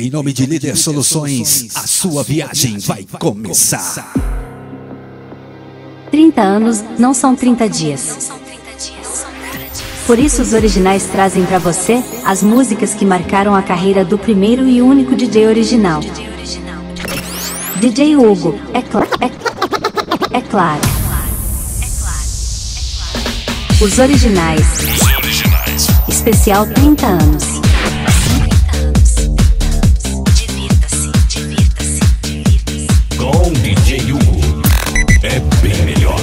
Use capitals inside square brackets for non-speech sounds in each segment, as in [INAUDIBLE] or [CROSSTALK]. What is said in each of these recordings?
Em nome de Líder Soluções, a sua viagem vai começar. 30 anos não são 30 dias. Por isso os originais trazem para você as músicas que marcaram a carreira do primeiro e único DJ original. DJ Hugo, é, cl é, é claro. Os originais. Especial 30 anos. Com DJ Hugo, é bem melhor.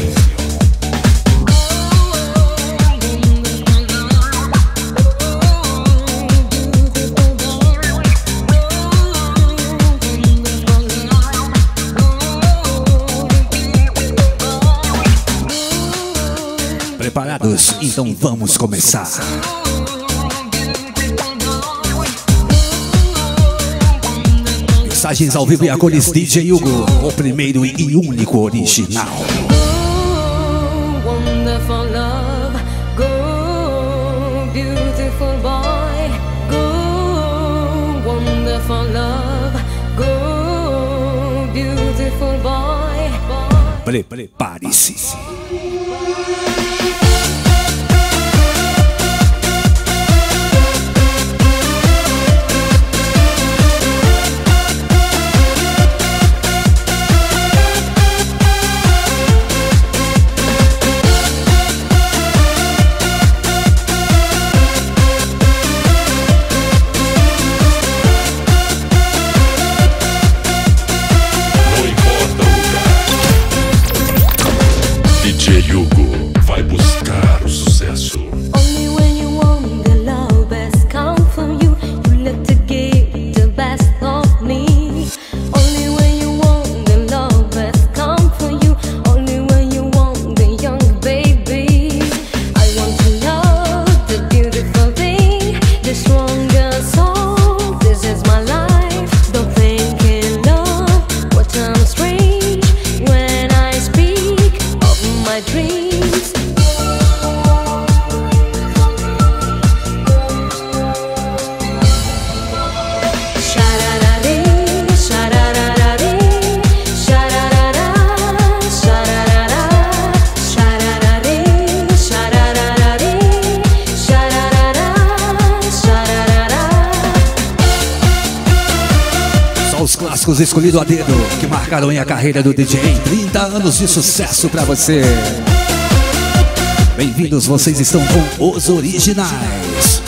Preparados? Então vamos começar. Mensagens ao vivo e a cores DJ Hugo, o primeiro e único original. Go, wonderful love. Go, beautiful boy. Go, wonderful love. Go, beautiful boy. Pre- Prepare-se. Escolhidos a dedo que marcaram em a carreira do DJ. 30 anos de sucesso pra você. Bem-vindos, vocês estão com os originais.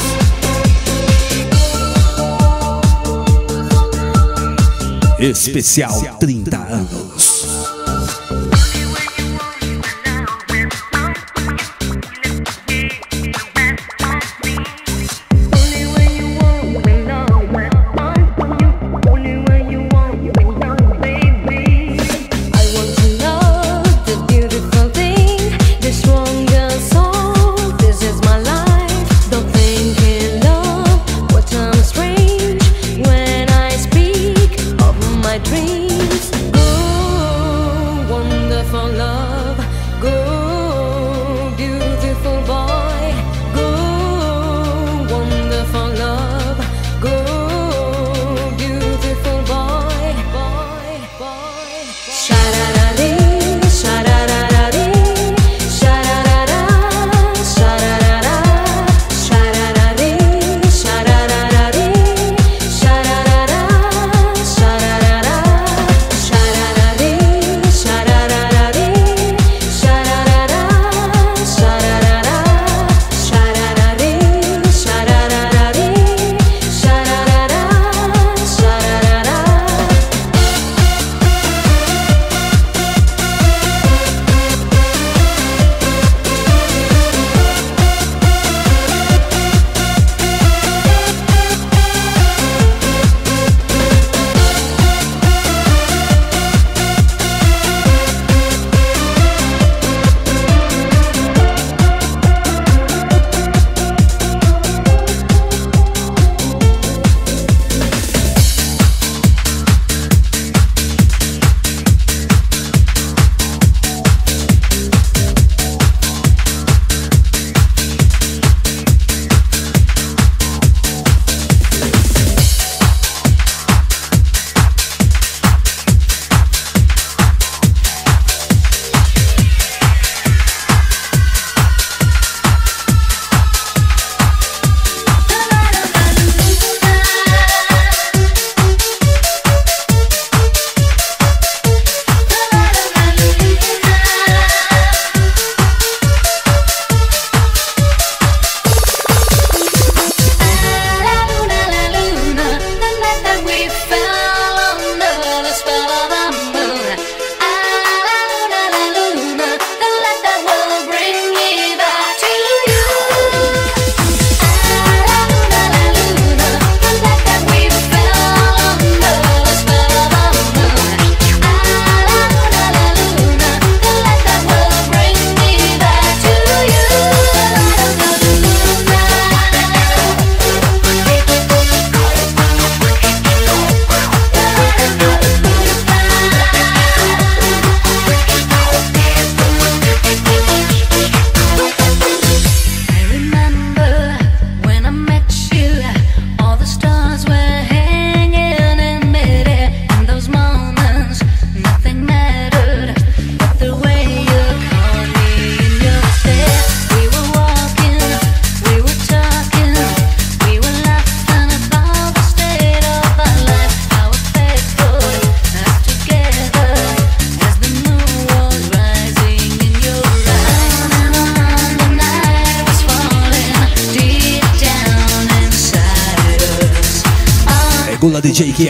Especial 30 anos.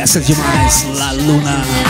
Sucesso é demais, la luna.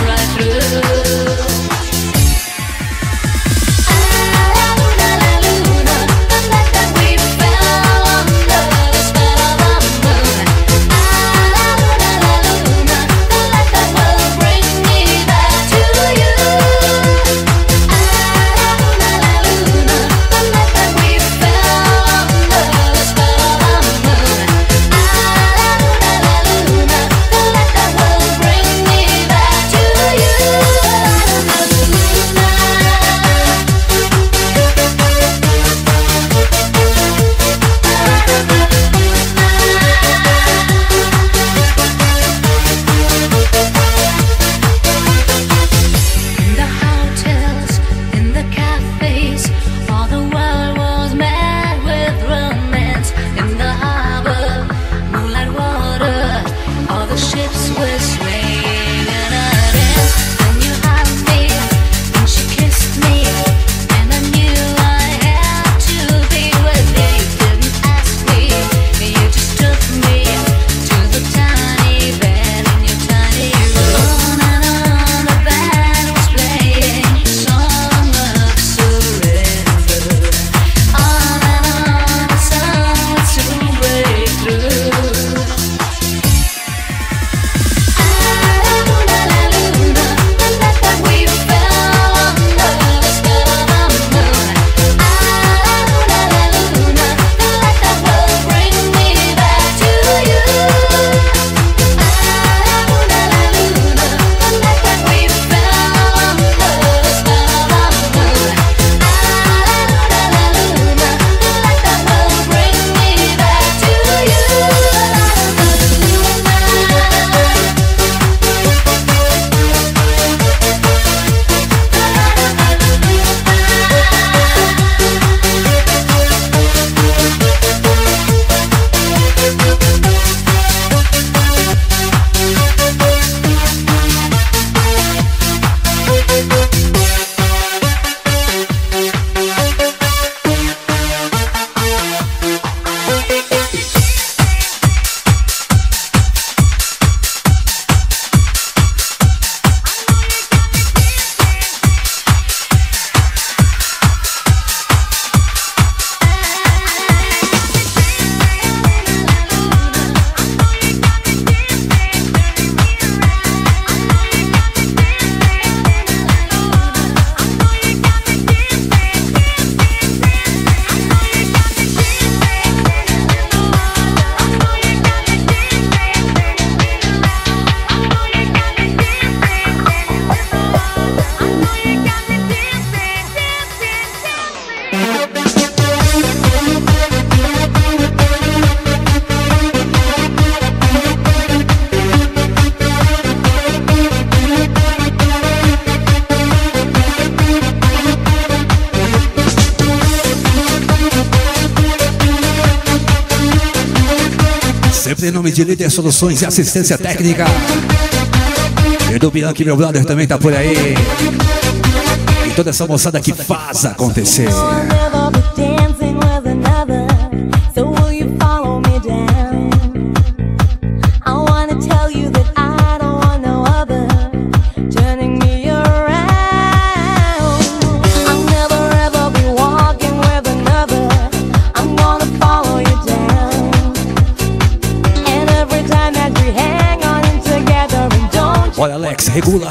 em nome de Líder Soluções e Assistência Técnica. Edu Bianchi, meu brother, também tá por aí. E toda essa moçada que faz acontecer.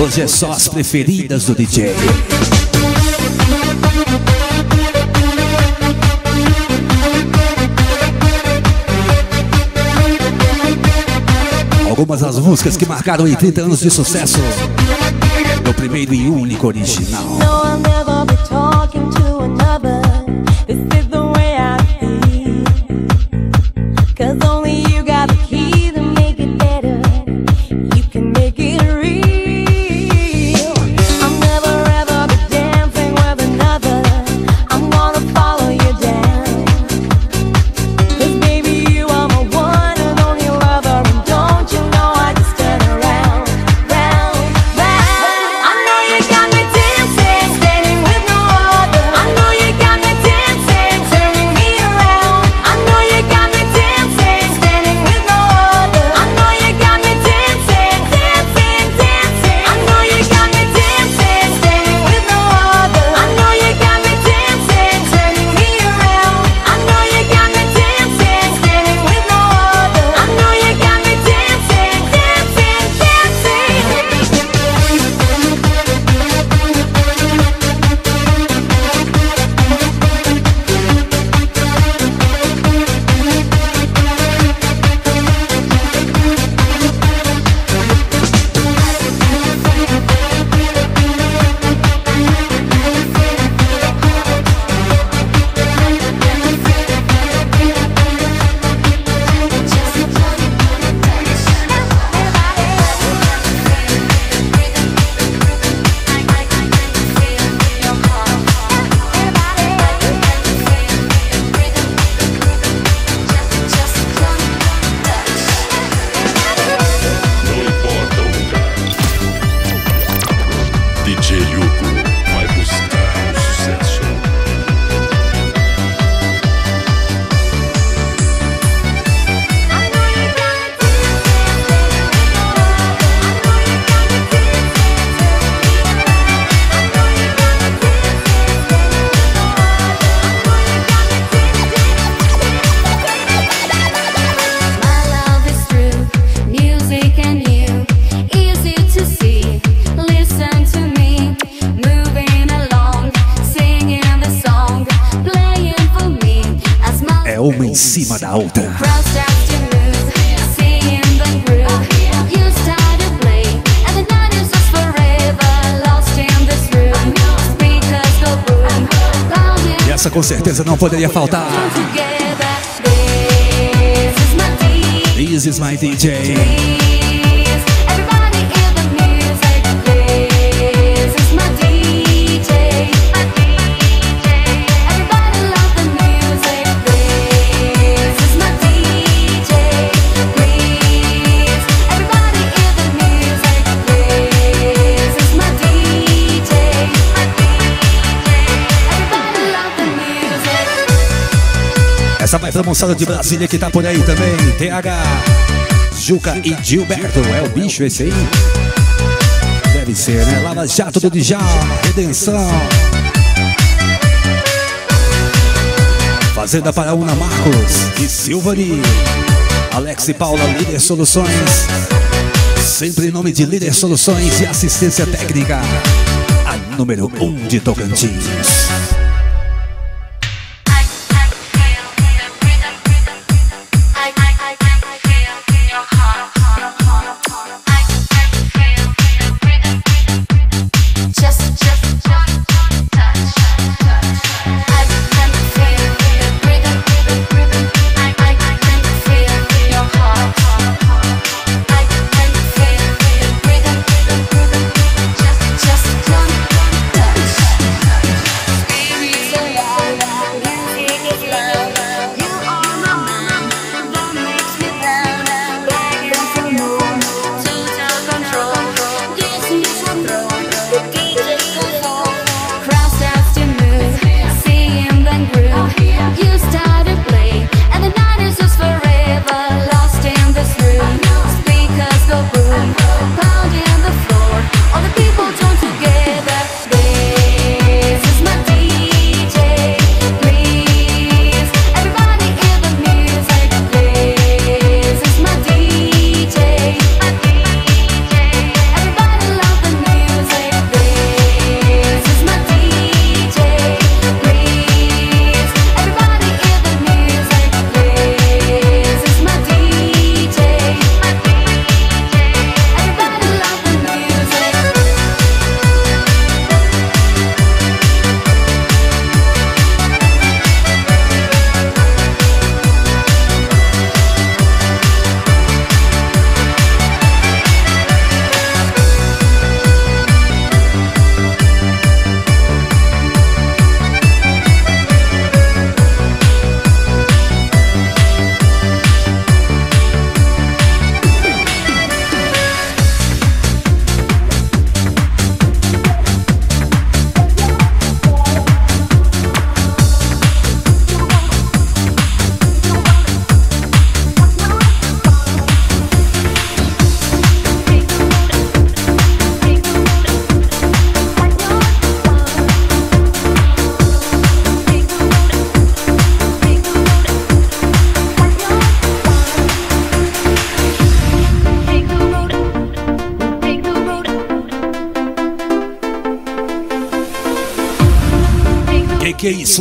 Hoje é só as preferidas do DJ. Algumas das músicas que marcaram em 30 anos de sucesso. Meu primeiro e único original. poderia faltar. This is my DJ. Essa vai pra moçada de Brasília que tá por aí também. TH, Juca e Gilberto. É o bicho esse aí? Deve ser, né? Lava Jato do Dijal, Redenção. Fazenda Paraúna Marcos e Silvani. Alex e Paula, Líder Soluções. Sempre em nome de Líder Soluções e Assistência Técnica. A número 1 um de Tocantins.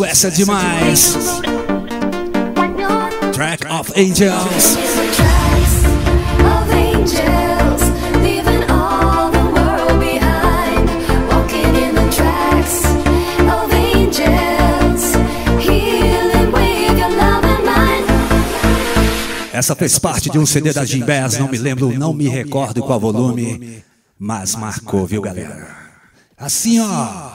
essa é demais. Track of Angels. Essa fez parte de um CD da Jim Bass, não me lembro, não me recordo qual volume, mas marcou, viu, galera? Assim, ó. Assim,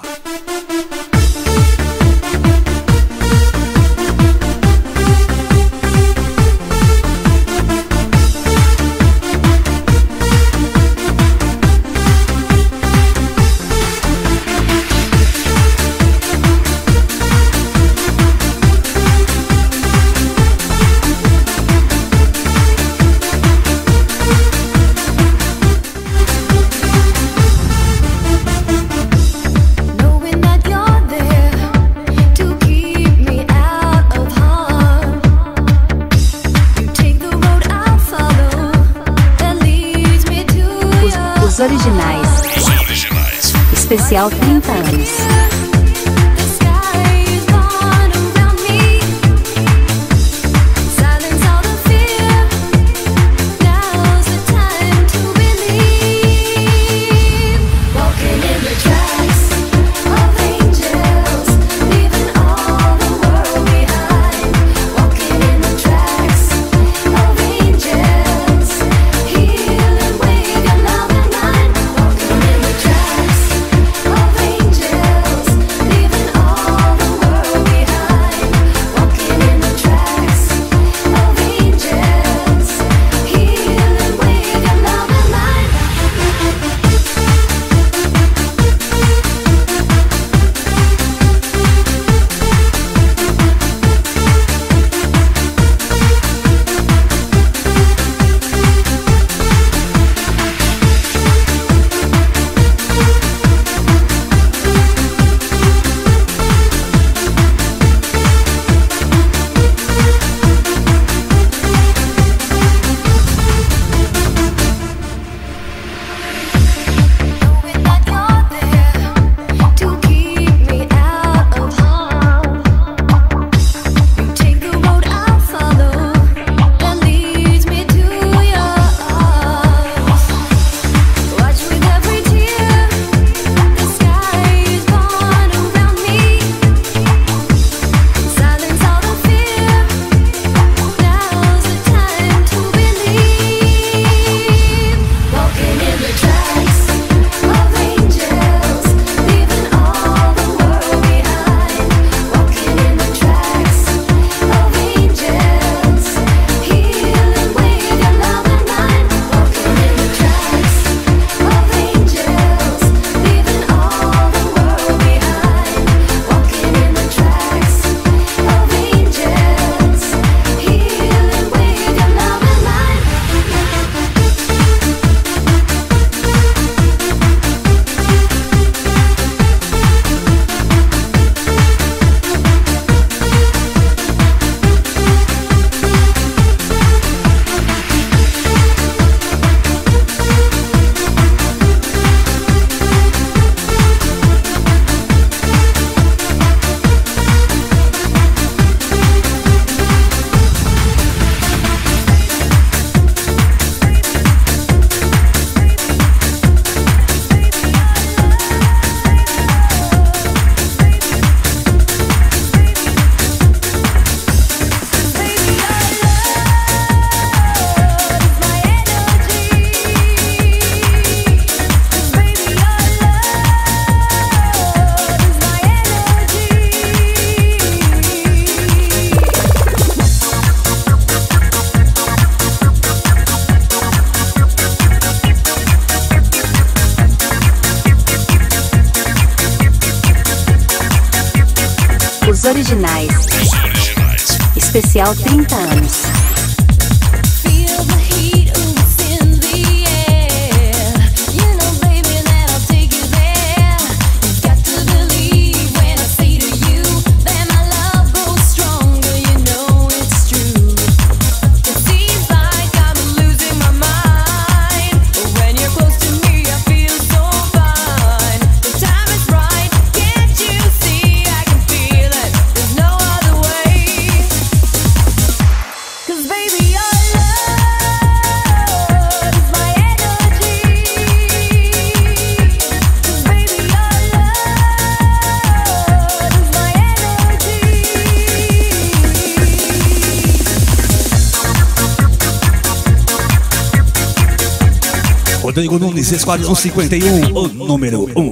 Diogo Nunes, Esquadrão 51, o número 1.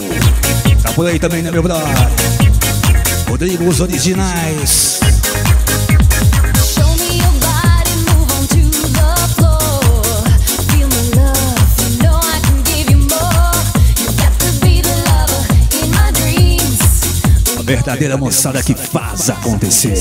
Tá por aí também, né, meu brother? Rodrigo, os originais. A verdadeira moçada que faz acontecer.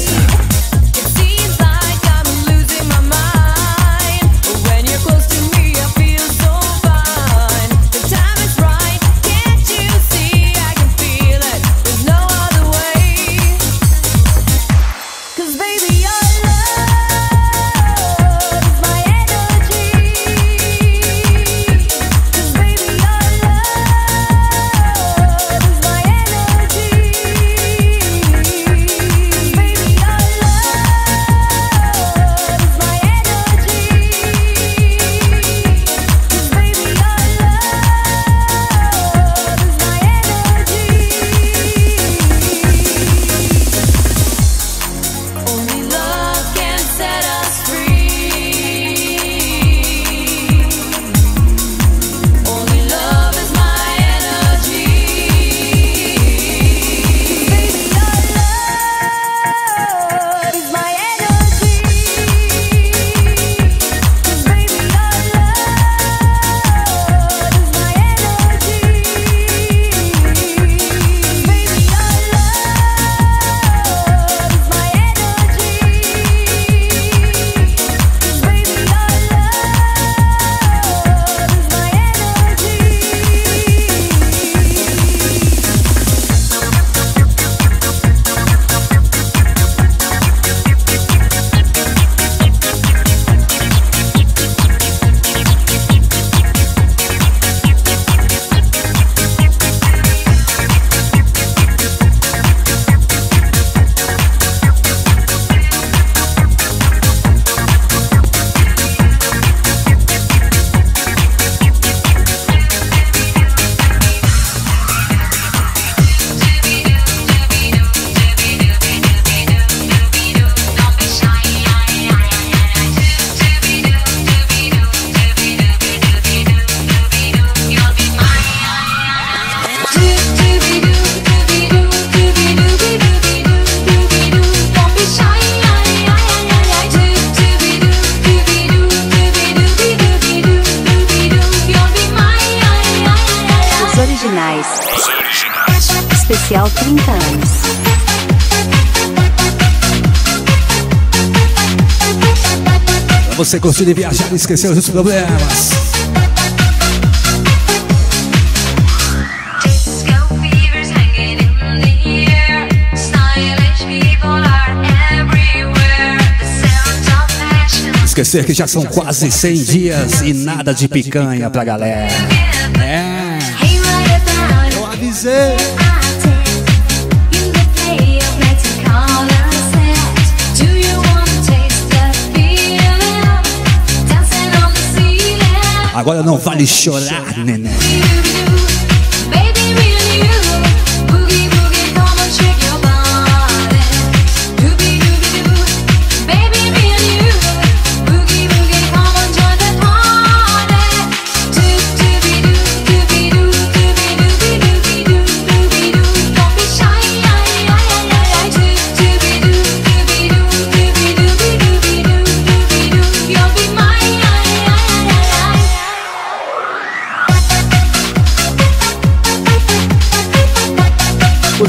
de viajar e esquecer os problemas. Esquecer que já são quase 100 dias e nada de picanha pra galera. É. Eu avisei. Agora não vale chorar, neném.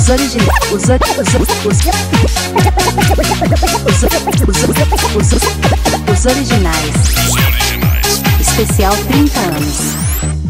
os originais, os originais. Especial 30 anos.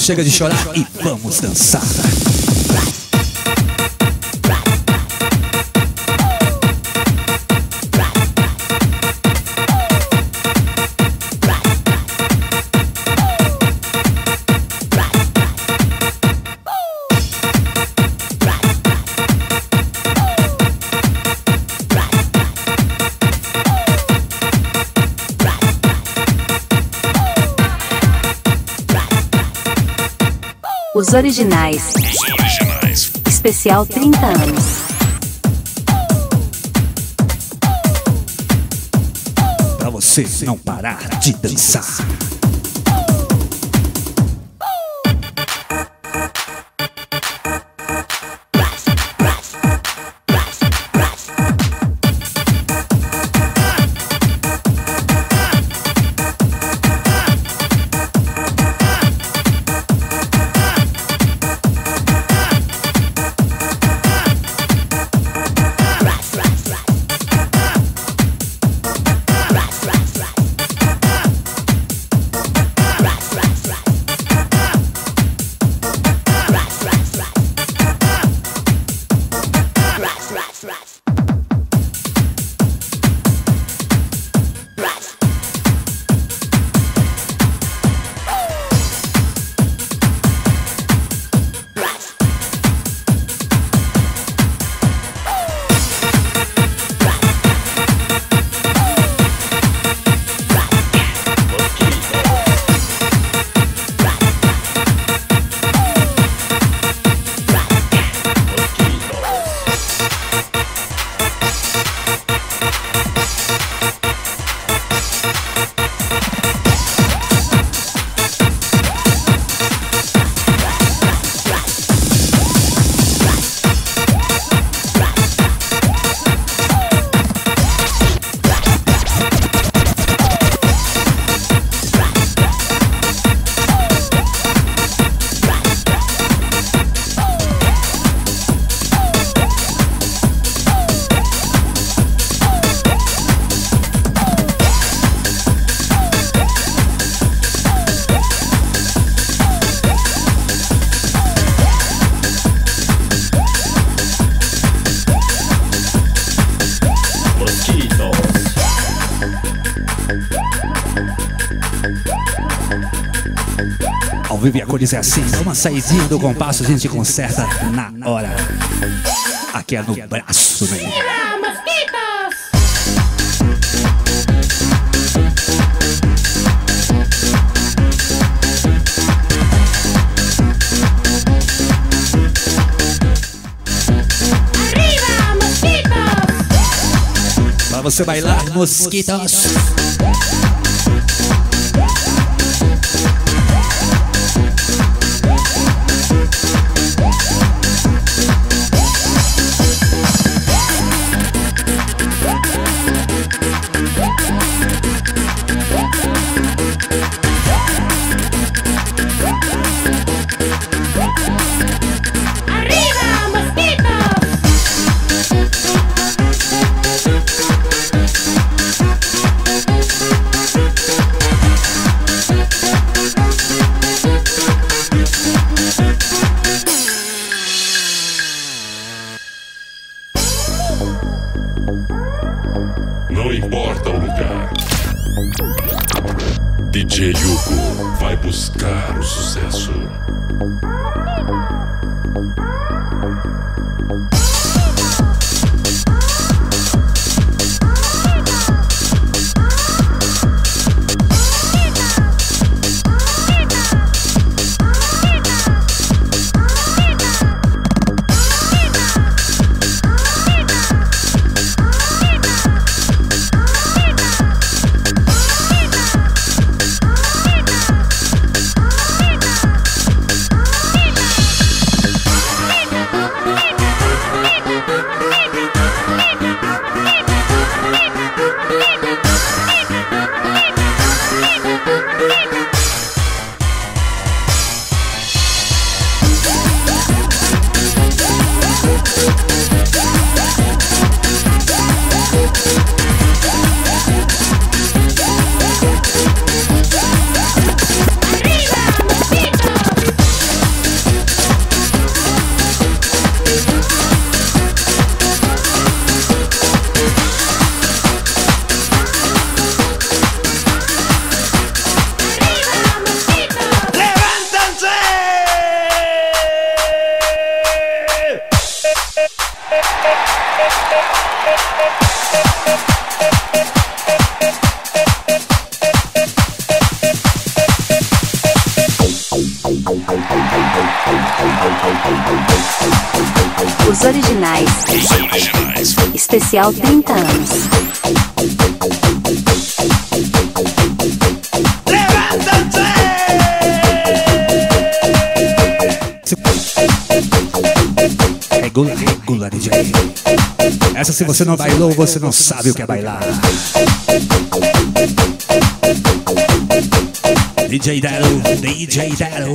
chega de chorar e vamos dançar. Os originais. Os originais. Especial 30 anos. Pra você não parar de dançar. Vivo e a cores é assim. Dá uma saidinha do compasso, a gente conserta na hora. Aqui é no braço, né? Pra você bailar, mosquitos. Especial 30 anos. Regula, regula, DJ. Essa se você não bailou, você não sabe o que é bailar. DJ Daro, DJ Daro.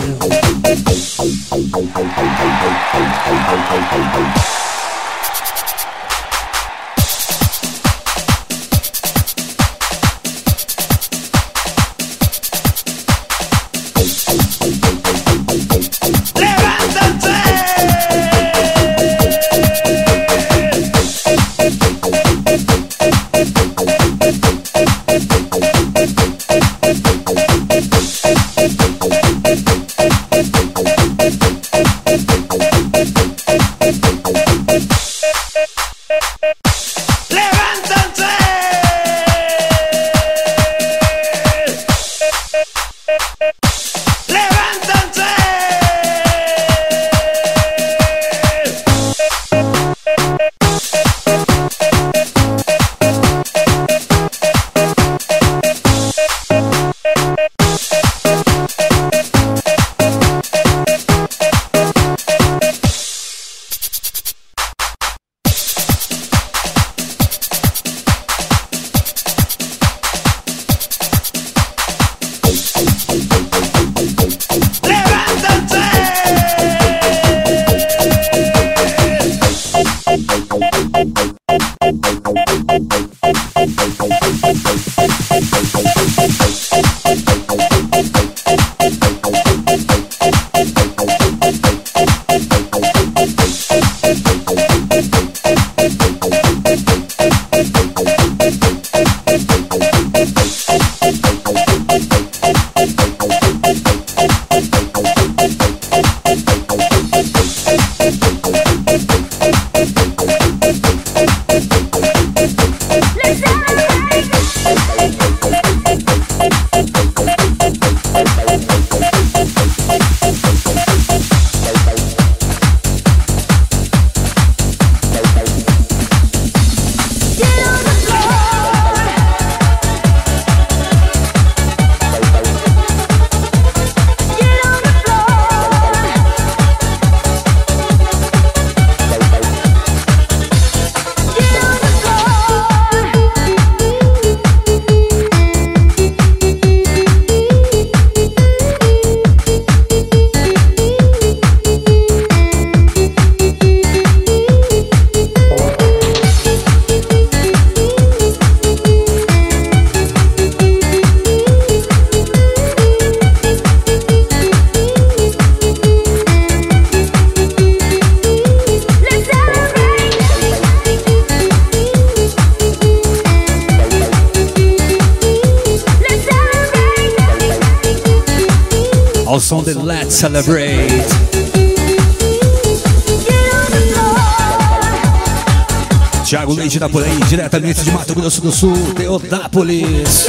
Da por aí, diretamente de Mato Grosso do Sul, Teodápolis.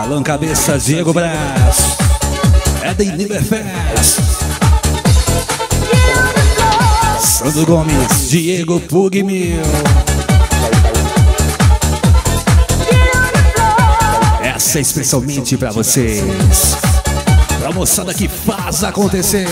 Alan Cabeça, Diego Braz. Eden Liverfest. Sandro Gomes, Diego Pugmil. Essa é especialmente pra vocês. Pra moçada que faz acontecer.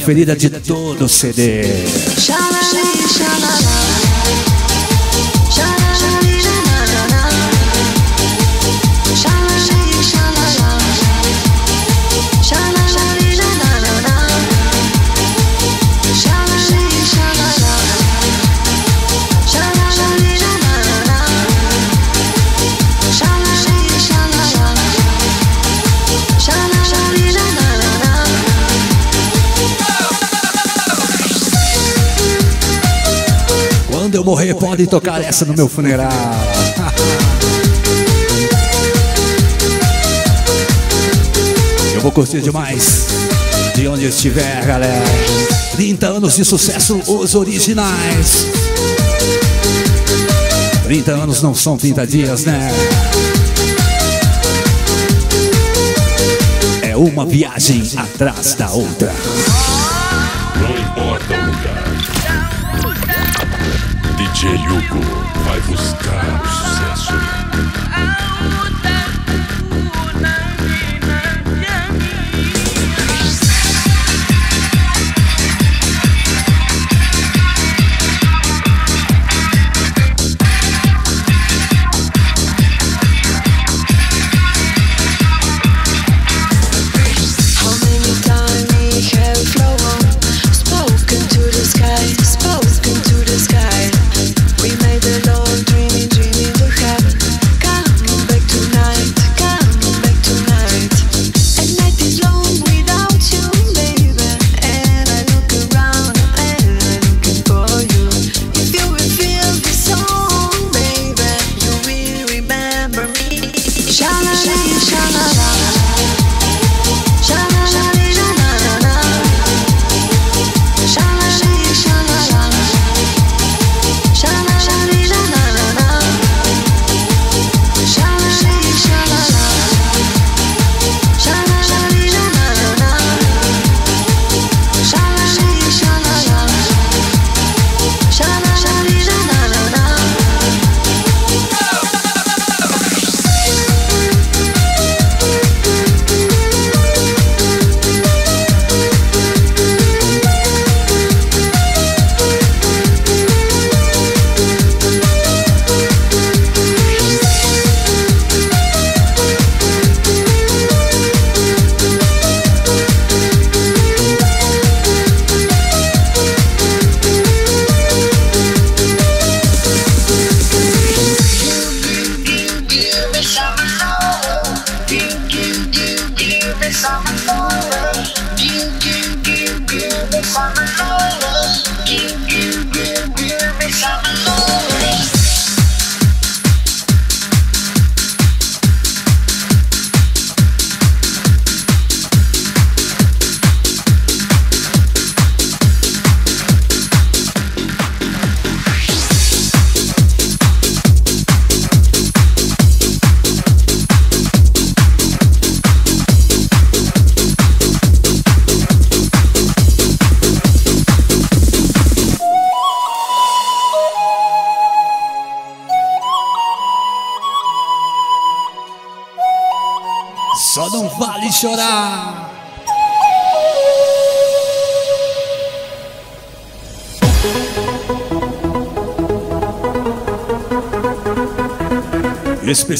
preferida de todo o CD. Xalala, xalala. E tocar essa no meu funeral. [LAUGHS] Eu vou curtir demais de onde estiver, galera. 30 anos de sucesso, os originais. 30 anos não são 30 dias, né? É uma viagem atrás da outra. Meiugo.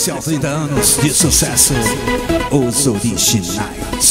especial 30 anos de sucesso. Os originais.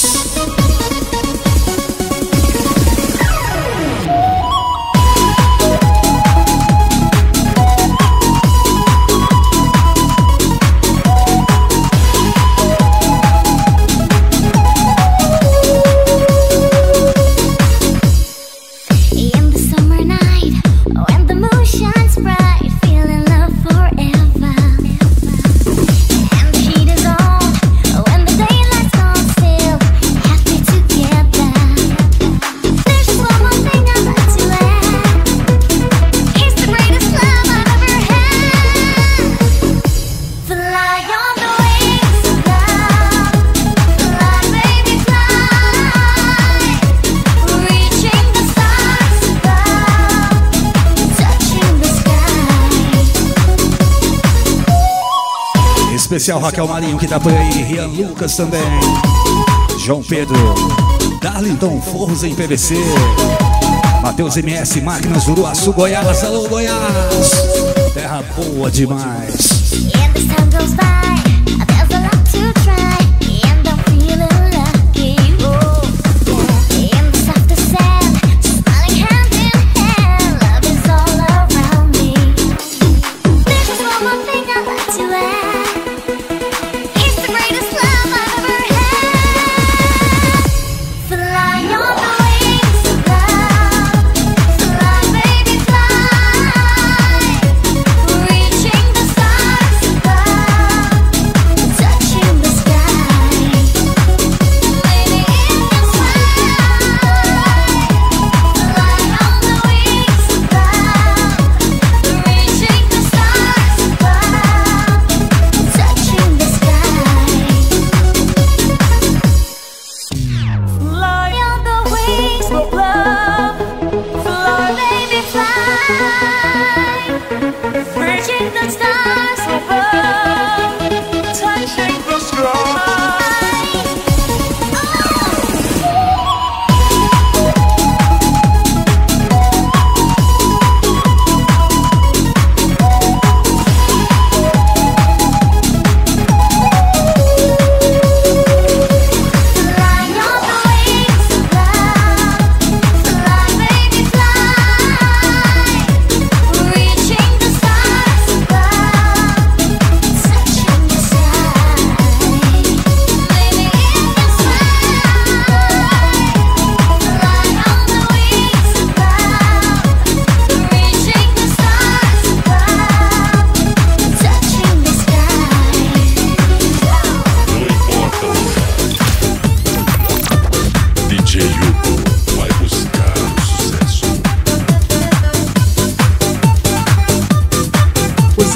Especial Raquel Marinho que tá por aí, Rian Lucas também, João Pedro, Darlington Forros em PVC, Matheus MS, Máquinas Uruaçu, Goiás, alô Goiás, terra boa demais.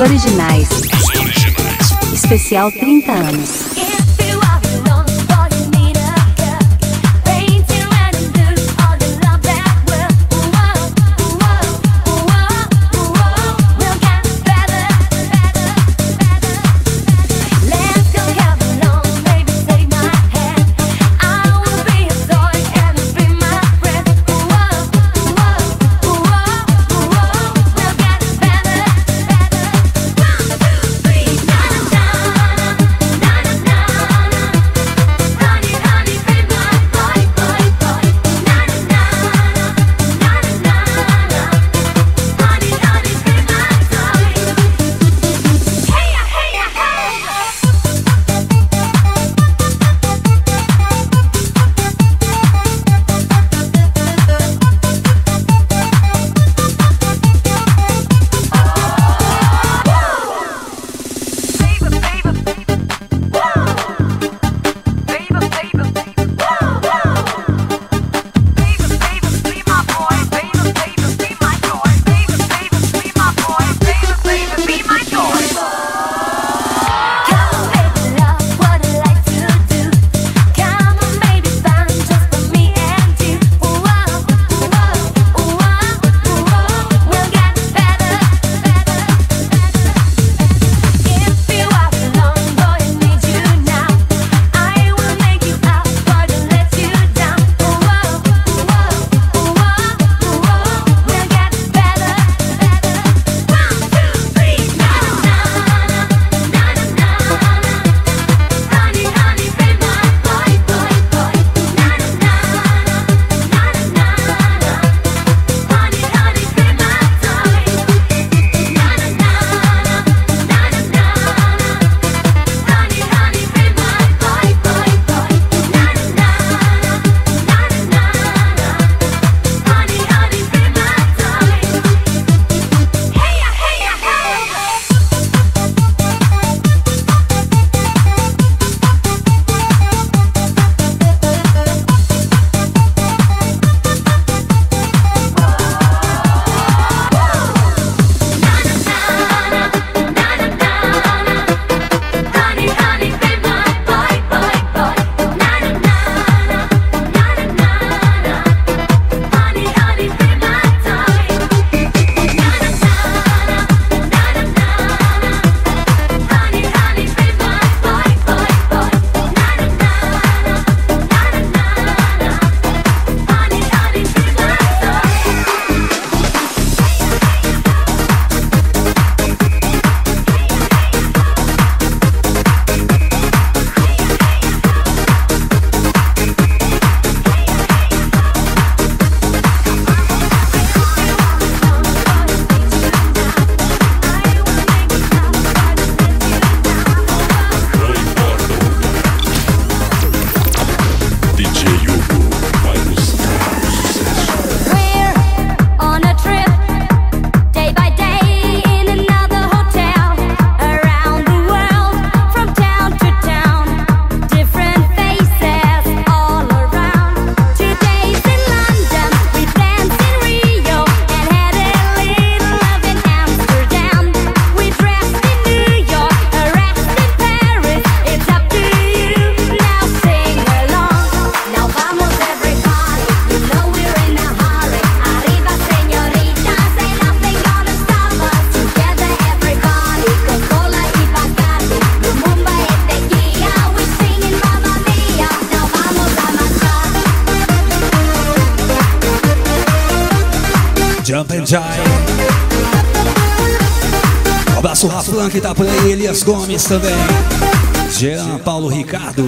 originais. Os originais. Especial 30 anos. Alan que tá por aí, Elias Gomes também. Jean Paulo Ricardo.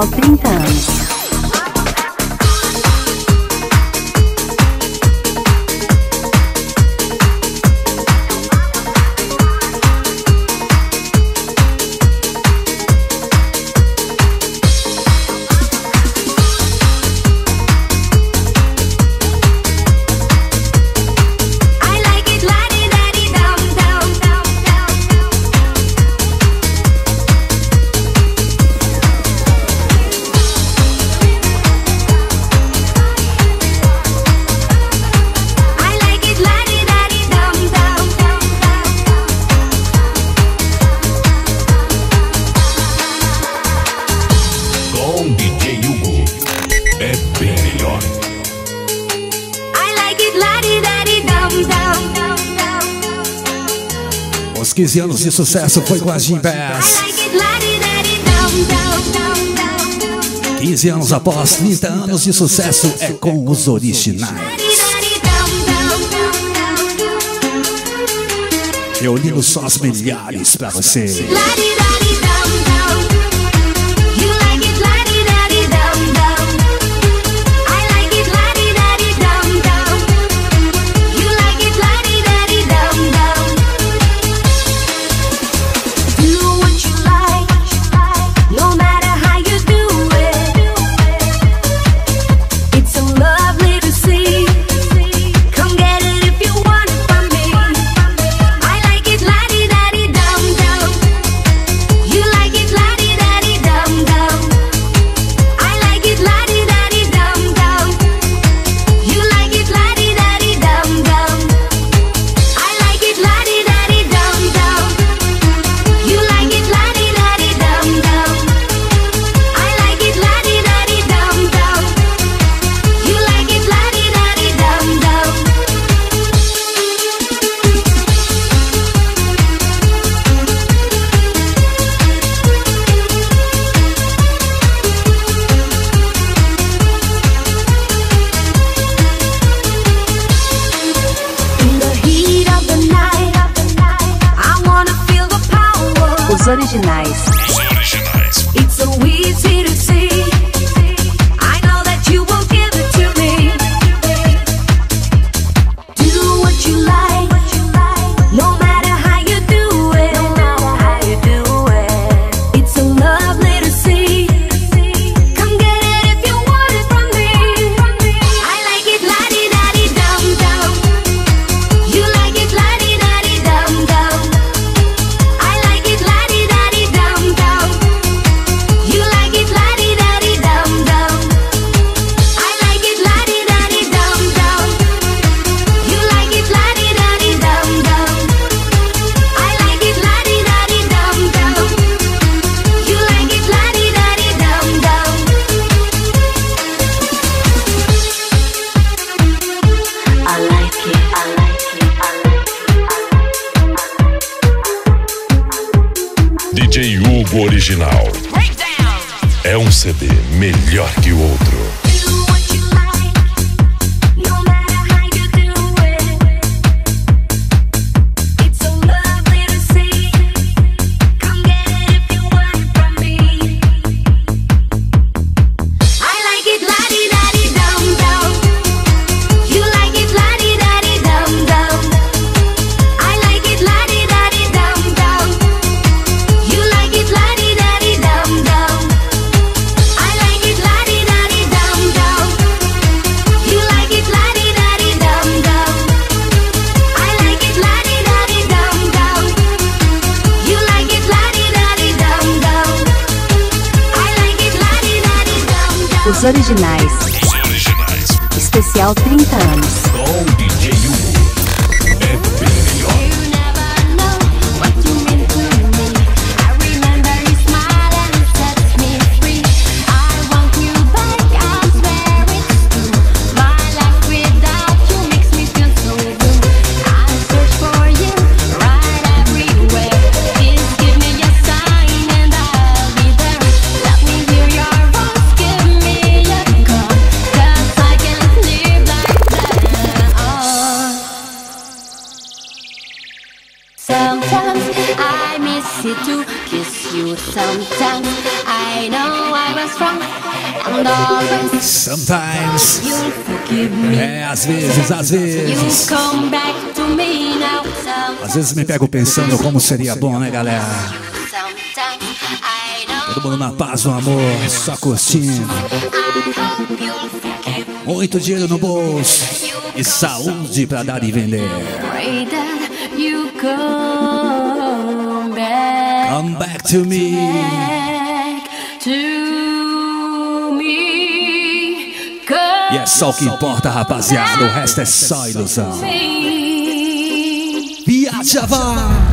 30 de sucesso foi com as Jim Bass. 15 anos após 30 anos de sucesso é com os originais. Reunindo só os melhores pra você. originais. Especial 30 anos. Sometimes I know I was wrong. And always Sometimes you'll forgive me. É, às vezes, às vezes. You come back to me now. Sometimes às vezes me pego pensando como seria bom, né, galera? Todo mundo na paz, no amor, só curtindo. Muito dinheiro no bolso e saúde pra dar e vender. Come back to me. E é só o que importa, rapaziada. O resto é só ilusão. Viaja, vai!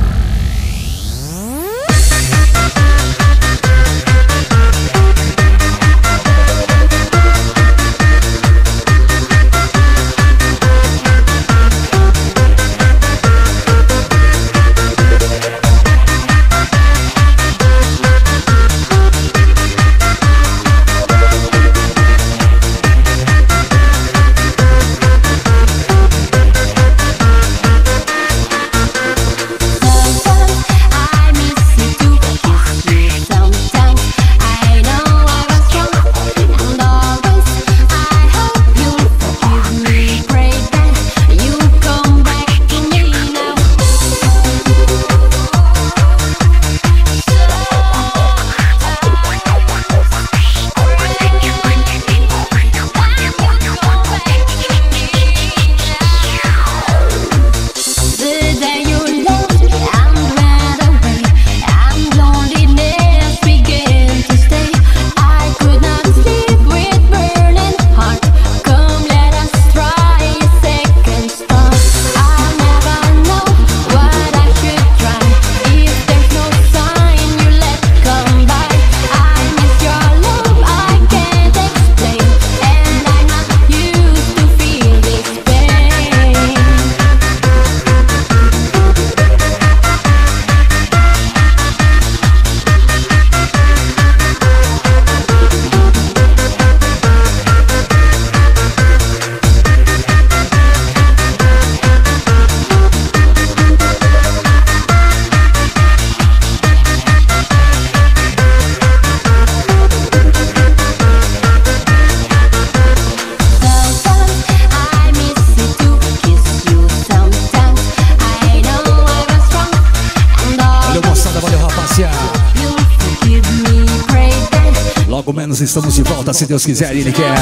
se Deus quiser, Ele quer.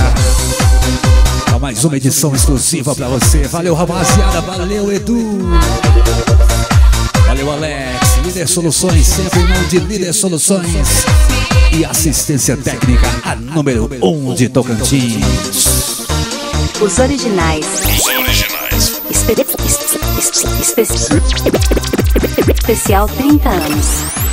Pra mais uma edição exclusiva pra você. Valeu, rapaziada. Valeu, Edu. Valeu, Alex. Líder Soluções, sempre irmão de Líder Soluções. E assistência técnica, a número 1 um de Tocantins. Os originais. Os originais. Especial 30 anos.